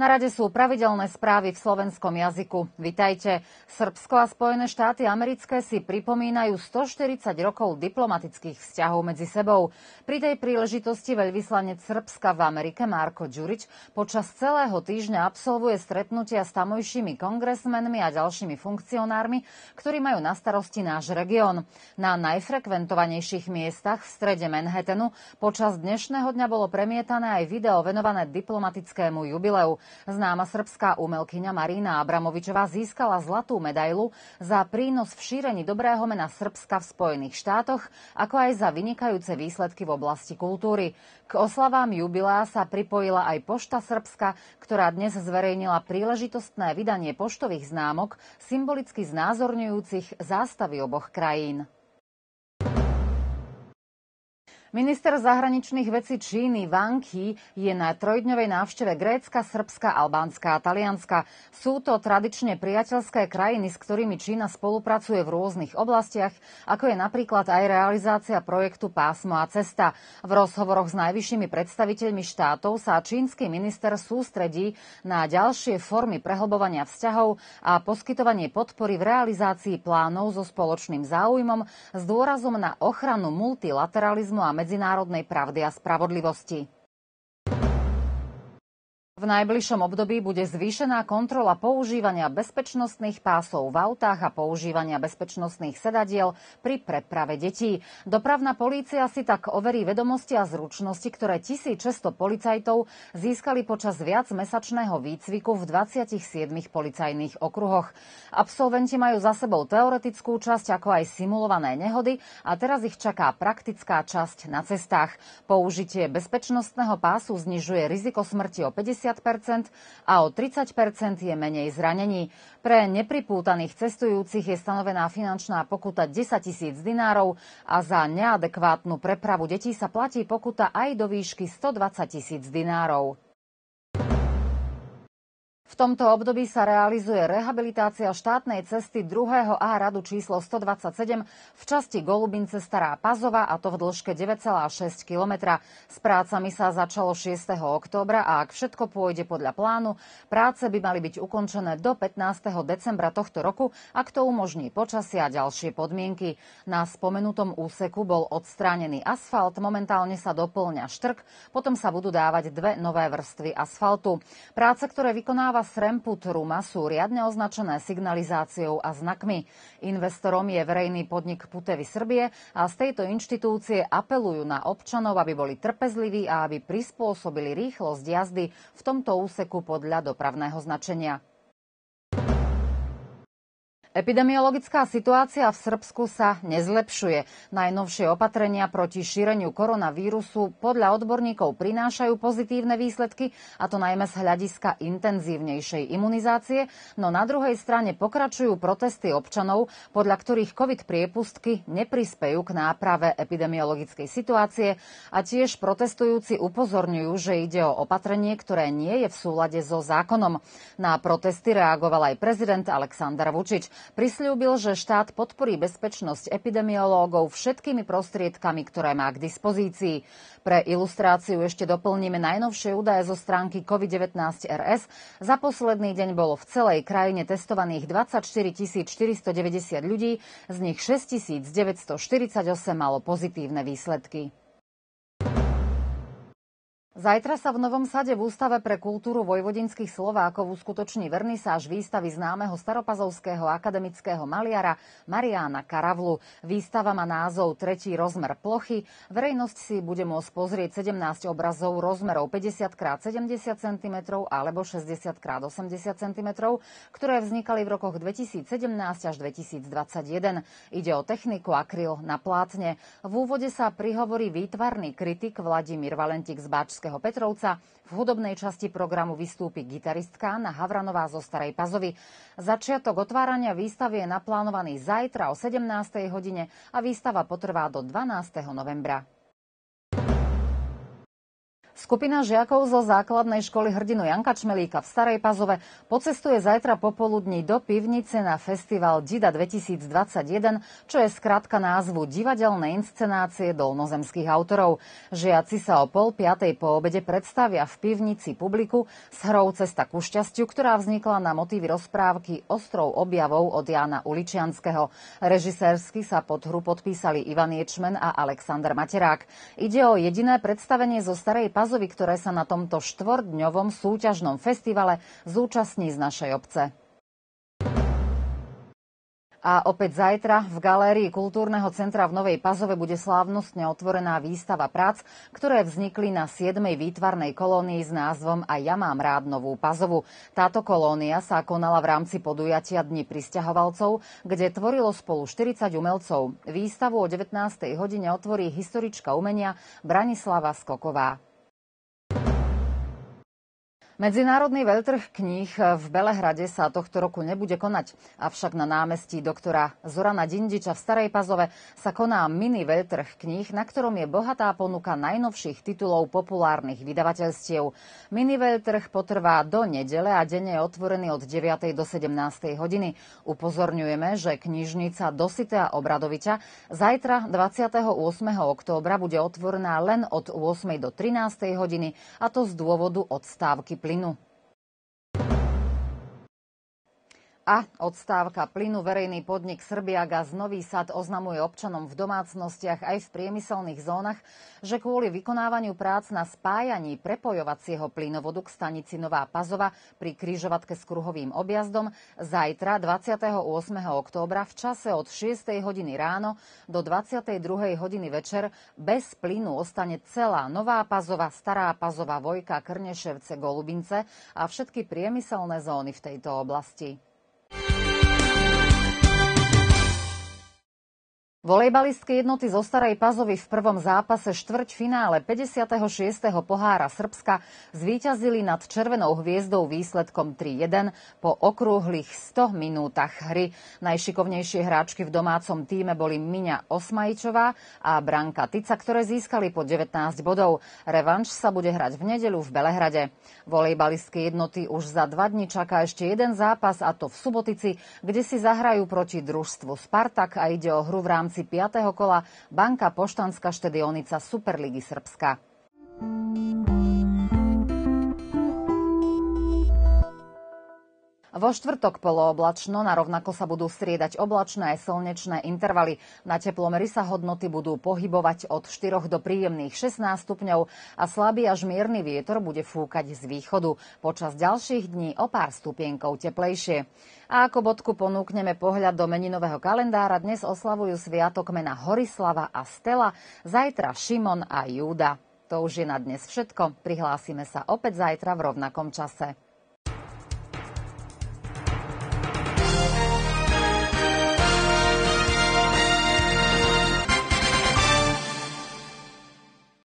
Na rade sú pravidelné správy v slovenskom jazyku. Vitajte. Srbsko a Spojené štáty americké si pripomínajú 140 rokov diplomatických vzťahov medzi sebou. Pri tej príležitosti veľvyslanec Srbska v Amerike Marko Ďurič počas celého týždňa absolvuje stretnutia s tamojšími kongresmenmi a ďalšími funkcionármi, ktorí majú na starosti náš región. Na najfrekventovanejších miestach v strede Manhattanu počas dnešného dňa bolo premietané aj video venované diplomatickému jubileu. Známa srbská umelkyňa Marina Abramovičová získala zlatú medailu za prínos v šírení dobrého mena Srbska v Spojených štátoch, ako aj za vynikajúce výsledky v oblasti kultúry. K oslavám jubilea sa pripojila aj Pošta Srbska, ktorá dnes zverejnila príležitostné vydanie poštových známok, symbolicky znázorňujúcich zástavy oboch krajín. Minister zahraničných vecí Číny Wang Yi je na trojdňovej návšteve Grécka, Srbska, Albánska a Talianska. Sú to tradične priateľské krajiny, s ktorými Čína spolupracuje v rôznych oblastiach, ako je napríklad aj realizácia projektu Pásmo a cesta. V rozhovoroch s najvyššími predstaviteľmi štátov sa čínsky minister sústredí na ďalšie formy prehlbovania vzťahov a poskytovanie podpory v realizácii plánov so spoločným záujmom s dôrazom na ochranu multilateralizmu a medzinárodnej pravdy a spravodlivosti. V najbližšom období bude zvýšená kontrola používania bezpečnostných pásov v autách a používania bezpečnostných sedadiel pri preprave detí. Dopravná polícia si tak overí vedomosti a zručnosti, ktoré 1600 policajtov získali počas viac mesačného výcviku v 27 policajných okruhoch. Absolventi majú za sebou teoretickú časť, ako aj simulované nehody a teraz ich čaká praktická časť na cestách. Použitie bezpečnostného pásu znižuje riziko smrti o 50 a o 30% je menej zranení. Pre nepripútaných cestujúcich je stanovená finančná pokuta 10 tisíc dinárov a za neadekvátnu prepravu detí sa platí pokuta aj do výšky 120 tisíc dinárov. Tomto období sa realizuje rehabilitácia štátnej cesty 2. A radu číslo 127 v časti Golubince Stará Pazova a to v dĺžke 9,6 km. S prácami sa začalo 6. októbra a ak všetko pôjde podľa plánu, práce by mali byť ukončené do 15. decembra tohto roku, ak to umožní počasia a ďalšie podmienky. Na spomenutom úseku bol odstránený asfalt, momentálne sa doplňa štrk, potom sa budú dávať dve nové vrstvy asfaltu. Práce, ktoré vykonáva Budova Sremput Ruma sú riadne označené signalizáciou a znakmi. Investorom je verejný podnik Putevy Srbie a z tejto inštitúcie apelujú na občanov, aby boli trpezliví a aby prispôsobili rýchlosť jazdy v tomto úseku podľa dopravného značenia. Epidemiologická situácia v Srbsku sa nezlepšuje. Najnovšie opatrenia proti šíreniu koronavírusu podľa odborníkov prinášajú pozitívne výsledky, a to najmä z hľadiska intenzívnejšej imunizácie, no na druhej strane pokračujú protesty občanov, podľa ktorých COVID priepustky neprispejú k náprave epidemiologickej situácie a tiež protestujúci upozorňujú, že ide o opatrenie, ktoré nie je v súlade so zákonom. Na protesty reagoval aj prezident Aleksandar Vučič. Prisľúbil, že štát podporí bezpečnosť epidemiológov všetkými prostriedkami, ktoré má k dispozícii. Pre ilustráciu ešte doplníme najnovšie údaje zo stránky COVID-19 RS. Za posledný deň bolo v celej krajine testovaných 24 490 ľudí, z nich 6 948 malo pozitívne výsledky. Zajtra sa v Novom sade v Ústave pre kultúru vojvodinských Slovákov uskutoční vernisáž výstavy známeho staropazovského akademického maliara Mariána Karavlu. Výstava má názov Tretí rozmer plochy. Verejnosť si bude môcť pozrieť 17 obrazov rozmerov 50 x 70 cm alebo 60 x 80 cm, ktoré vznikali v rokoch 2017 až 2021. Ide o techniku akryl na plátne. V úvode sa prihovorí výtvarný kritik Vladimír Valentik z Báčského Banského Petrovca. V hudobnej časti programu vystúpi gitaristka Anna Havranová zo Starej Pazovy. Začiatok otvárania výstavy je naplánovaný zajtra o 17. hodine a výstava potrvá do 12. novembra. Skupina žiakov zo základnej školy hrdinu Janka Čmelíka v Starej Pazove pocestuje zajtra popoludní do pivnice na festival Dida 2021, čo je skratka názvu divadelnej inscenácie dolnozemských autorov. Žiaci sa o pol piatej po obede predstavia v pivnici publiku s hrou Cesta ku šťastiu, ktorá vznikla na motívy rozprávky Ostrov objavov od Jána Uličianského. Režisérsky sa pod hru podpísali Ivan Ječmen a Alexander Materák. Ide o jediné predstavenie zo Starej Pazovy Jazovi, ktoré sa na tomto štvordňovom súťažnom festivale zúčastní z našej obce. A opäť zajtra v galérii Kultúrneho centra v Novej Pazove bude slávnostne otvorená výstava prác, ktoré vznikli na 7. výtvarnej kolónii s názvom A ja mám rád Novú Pazovu. Táto kolónia sa konala v rámci podujatia Dni pristahovalcov, kde tvorilo spolu 40 umelcov. Výstavu o 19. hodine otvorí historička umenia Branislava Skoková. Medzinárodný veľtrh kníh v Belehrade sa tohto roku nebude konať, avšak na námestí doktora Zorana Dindiča v Starej Pazove sa koná mini veľtrh kníh, na ktorom je bohatá ponuka najnovších titulov populárnych vydavateľstiev. Mini veľtrh potrvá do nedele a denne je otvorený od 9. do 17. hodiny. Upozorňujeme, že knižnica Dositea Obradoviča zajtra 28. októbra bude otvorená len od 8. do 13. hodiny a to z dôvodu odstávky plynu plynu. A odstávka plynu verejný podnik Srbiagaz Nový Sad oznamuje občanom v domácnostiach aj v priemyselných zónach, že kvôli vykonávaniu prác na spájaní prepojovacieho plynovodu k stanici Nová Pazova pri krížovatke s kruhovým objazdom zajtra 28. októbra v čase od 6. hodiny ráno do 22. hodiny večer bez plynu ostane celá Nová Pazova, Stará Pazova, Vojka, Krneševce, Golubince a všetky priemyselné zóny v tejto oblasti. Volejbalistky jednoty zo Starej Pazovy v prvom zápase štvrť finále 56. pohára Srbska zvíťazili nad Červenou hviezdou výsledkom 3-1 po okrúhlych 100 minútach hry. Najšikovnejšie hráčky v domácom týme boli Miňa Osmajčová a Branka Tica, ktoré získali po 19 bodov. Revanš sa bude hrať v nedeľu v Belehrade. Volejbalistky jednoty už za dva dni čaká ešte jeden zápas a to v Subotici, kde si zahrajú proti družstvu Spartak a ide o hru v rámci rámci 5. kola Banka Poštanská štedionica Superligy Srbska. Vo štvrtok polooblačno, narovnako sa budú striedať oblačné aj slnečné intervaly. Na teplomery sa hodnoty budú pohybovať od 4 do príjemných 16 stupňov a slabý až mierny vietor bude fúkať z východu. Počas ďalších dní o pár stupienkov teplejšie. A ako bodku ponúkneme pohľad do meninového kalendára. Dnes oslavujú sviatok mena Horislava a Stela, zajtra Šimon a Júda. To už je na dnes všetko. Prihlásime sa opäť zajtra v rovnakom čase.